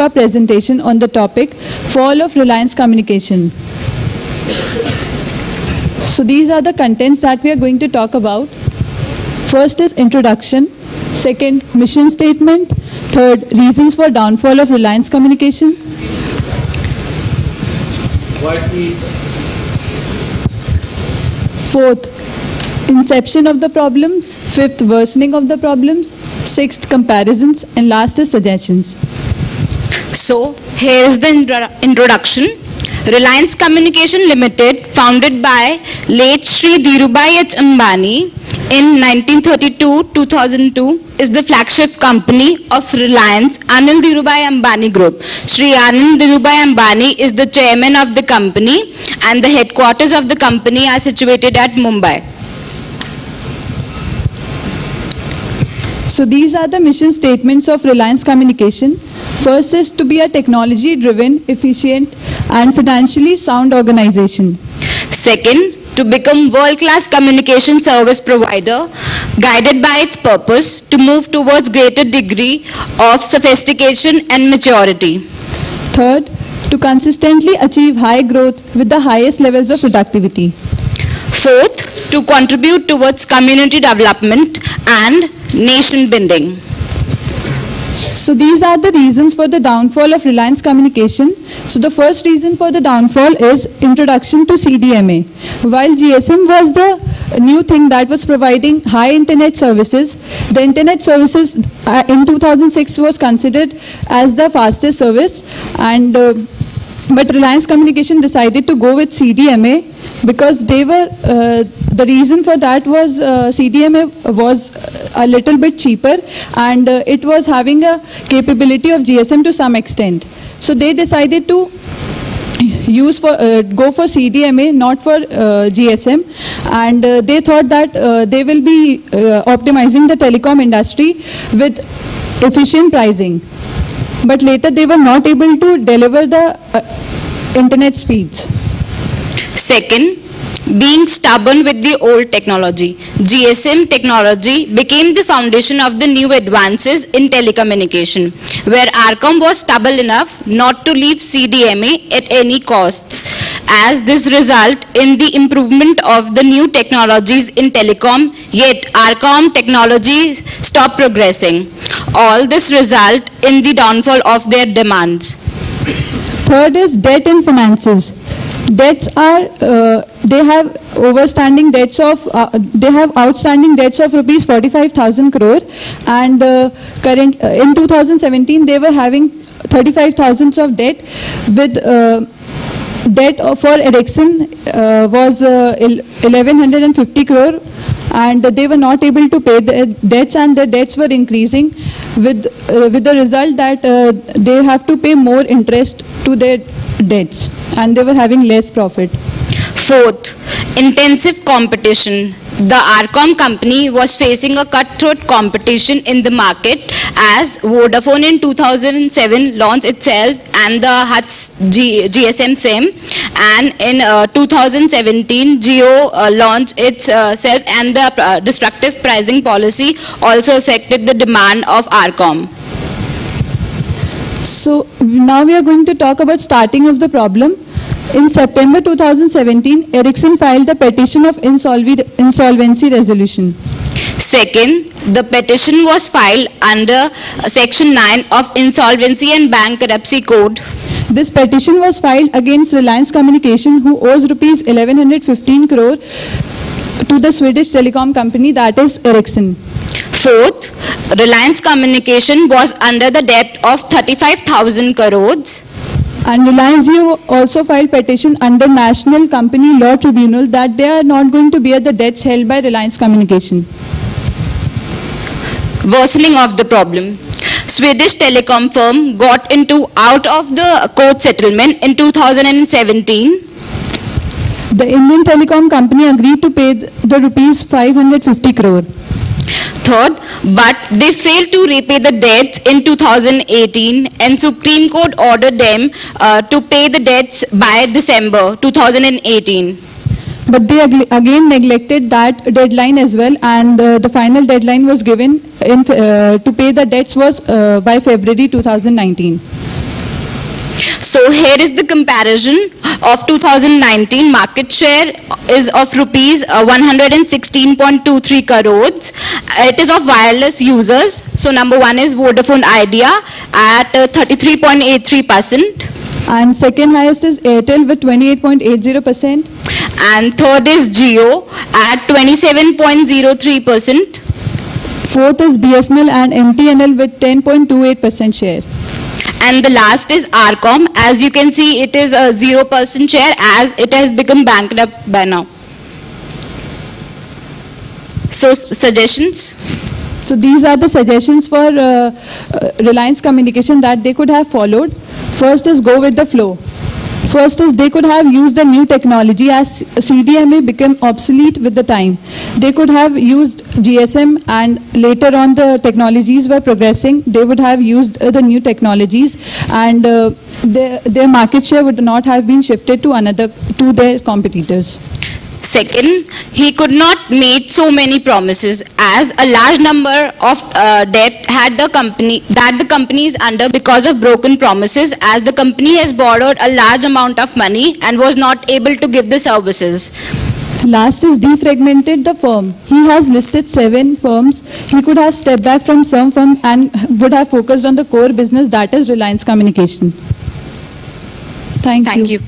our presentation on the topic Fall of Reliance Communication. So these are the contents that we are going to talk about. First is introduction, second mission statement, third reasons for downfall of Reliance Communication, What is fourth inception of the problems, fifth worsening of the problems, sixth comparisons and last is suggestions. So, here is the intro- introduction. Reliance Communication Limited, founded by late Sri Dhirubhai H. Ambani in 1932-2002, is the flagship company of Reliance Anil Dhirubhai Ambani Group. Sri Anil Dhirubhai Ambani is the chairman of the company and the headquarters of the company are situated at Mumbai. So these are the mission statements of Reliance Communication. First is to be a technology-driven, efficient and financially sound organization. Second, to become world-class communication service provider, guided by its purpose to move towards greater degree of sophistication and maturity. Third, to consistently achieve high growth with the highest levels of productivity. Fourth, to contribute towards community development and nation building. So these are the reasons for the downfall of Reliance Communication. So the first reason for the downfall is introduction to CDMA. While GSM was the new thing that was providing high internet services, the internet services uh, in 2006 was considered as the fastest service and uh, but Reliance Communication decided to go with CDMA because they were, uh, the reason for that was uh, CDMA was a little bit cheaper and uh, it was having a capability of GSM to some extent. So they decided to use for uh, go for CDMA, not for uh, GSM, and uh, they thought that they will be optimizing the telecom industry with efficient pricing. But later they were not able to deliver the internet speeds. Second, being stubborn with the old technology. GSM technology became the foundation of the new advances in telecommunication, where RCom was stubborn enough not to leave CDMA at any costs, as this result in the improvement of the new technologies in telecom, yet RCom technologies stop progressing. All this result in the downfall of their demands. Third is debt and finances. Debts are, uh, they have overstanding debts of, uh, they have outstanding debts of rupees 45,000 crore. And uh, current, uh, in 2017 they were having 35,000 of debt with uh, debt for erection uh, was uh, 1150 crore. And they were not able to pay their debts and the debts were increasing with, uh, with the result that uh, they have to pay more interest to their debts and they were having less profit. Fourth, intensive competition. The RCom company was facing a cutthroat competition in the market as Vodafone in 2007 launched itself and the Hutch GSM SIM and in uh, 2017 Jio uh, launched itself and the uh, destructive pricing policy also affected the demand of RCom. So now we are going to talk about starting of the problem. In September 2017, Ericsson filed a petition of insolvency resolution. Second, the petition was filed under uh, Section 9 of Insolvency and Bankruptcy Code. This petition was filed against Reliance Communication who owes rupees 1115 crore to the Swedish telecom company that is Ericsson. Fourth, Reliance Communication was under the debt of 35,000 crores. And Reliance Jio also filed petition under National Company Law Tribunal that they are not going to bear the debts held by Reliance Communication. Worsening of the problem. Swedish telecom firm got into out of the court settlement in 2017. The Indian telecom company agreed to pay the rupees 550 crore. Third, but they failed to repay the debts in 2018 and Supreme Court ordered them uh, to pay the debts by December 2018. But they ag- again neglected that deadline as well, and uh, the final deadline was given in, uh, to pay the debts was uh, by February 2019. So here is the comparison of 2019 market share is of rupees uh, 116.23 crores. It is of wireless users. So number one is Vodafone Idea at uh, 33.83%. And second highest is Airtel with 28.80%. And third is Jio at 27.03%. Fourth is BSNL and MTNL with 10.28% share. And the last is RCom. As you can see, it is a 0% share as it has become bankrupt by now. So suggestions? So these are the suggestions for uh, uh, Reliance Communication that they could have followed. First is go with the flow. First is they could have used the new technology as CDMA became obsolete with the time. They could have used GSM and later on the technologies were progressing. They would have used uh, the new technologies and uh, their, their market share would not have been shifted to another to their competitors. Second, he could not make so many promises as a large number of uh, debt had the company that the company is under because of broken promises as the company has borrowed a large amount of money and was not able to give the services. Last is defragmented the firm. He has listed seven firms. He could have stepped back from some firm and would have focused on the core business that is Reliance Communication. Thank, Thank you.